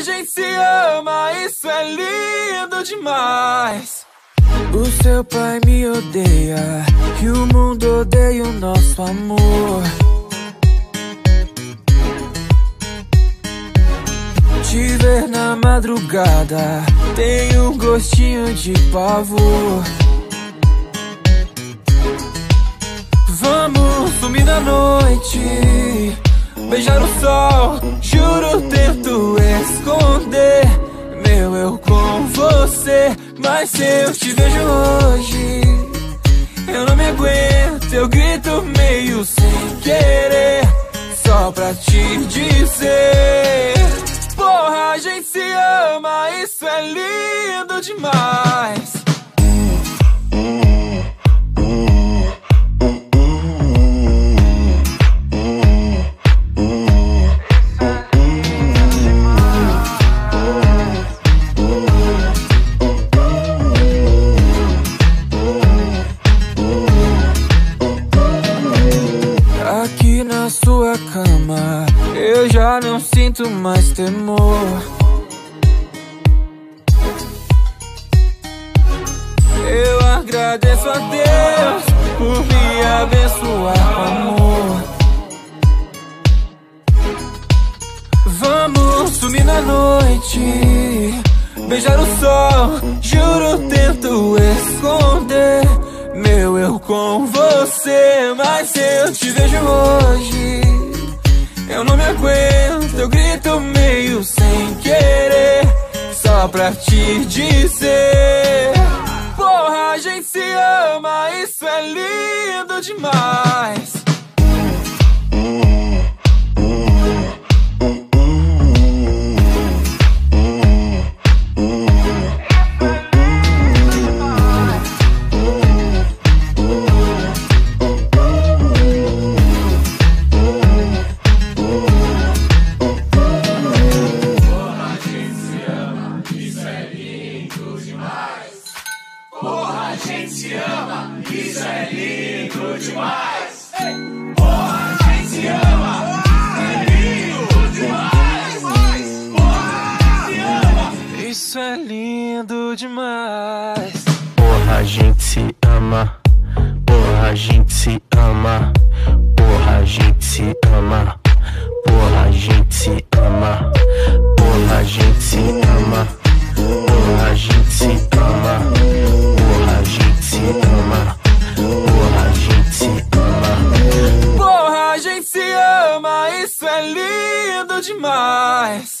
a gente se ama, isso é lindo demais. O seu pai me odeia e o mundo odeia o nosso amor. Te ver na madrugada tem um gostinho de pavor. Vamos sumir na noite, beijar o sol. Juro, tento esconder meu eu com você. Mas se eu te vejo hoje, eu não me aguento. Eu grito meio sem querer, só pra te dizer: Porra, a gente se ama, isso é lindo demais. Não sinto mais temor. Eu agradeço a Deus por me abençoar com amor. Vamos sumir na noite, beijar o sol. Juro, tento esconder meu eu com você. Mas eu te vejo hoje, eu não me aguento. Eu grito meio sem querer, só pra te dizer: Porra, a gente se ama, isso é lindo demais. se ama, isso é lindo demais. Porra, a gente se ama. Isso é lindo demais. Porra, a gente se ama. Porra, a gente se ama. Porra, a gente se ama. Porra, a gente se ama, isso é lindo demais.